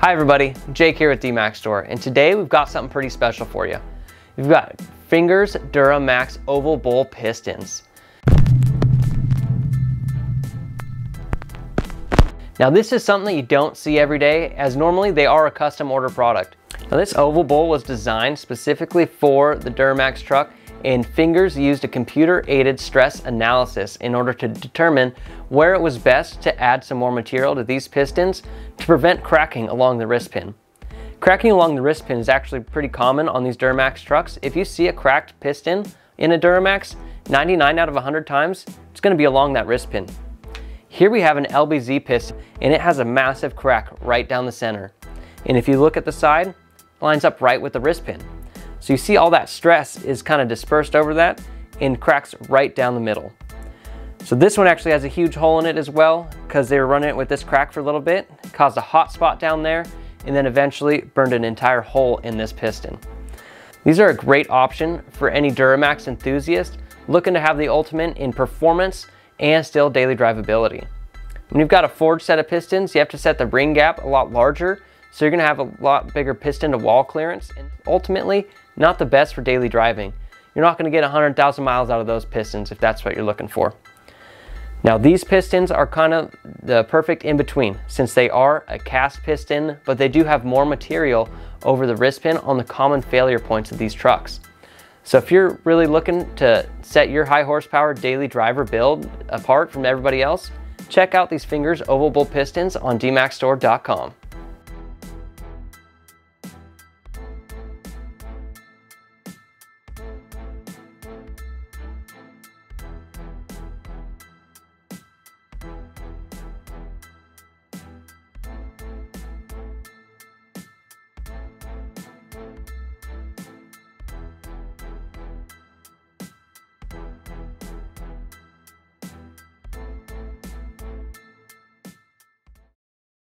Hi everybody, Jake here with DMAX Store, and today we've got something pretty special for you. We've got Fingers Duramax Oval Bowl Pistons. Now this is something that you don't see every day, as normally they are a custom order product. Now this oval bowl was designed specifically for the Duramax truck and Fingers used a computer-aided stress analysis in order to determine where it was best to add some more material to these pistons to prevent cracking along the wrist pin. Cracking along the wrist pin is actually pretty common on these Duramax trucks. If you see a cracked piston in a Duramax, 99 out of 100 times, it's gonna be along that wrist pin. Here we have an LBZ piston and it has a massive crack right down the center. And if you look at the side, lines up right with the wrist pin. So you see all that stress is kind of dispersed over that and cracks right down the middle. So this one actually has a huge hole in it as well because they were running it with this crack for a little bit, caused a hot spot down there, and then eventually burned an entire hole in this piston. These are a great option for any Duramax enthusiast looking to have the ultimate in performance and still daily drivability. When you've got a forged set of pistons, you have to set the ring gap a lot larger, so you're gonna have a lot bigger piston to wall clearance, and ultimately, not the best for daily driving. You're not gonna get 100,000 miles out of those pistons if that's what you're looking for. Now these pistons are kind of the perfect in between since they are a cast piston, but they do have more material over the wrist pin on the common failure points of these trucks. So if you're really looking to set your high horsepower daily driver build apart from everybody else, check out these Fingers Oval Bowl Pistons on DMAXStore.com.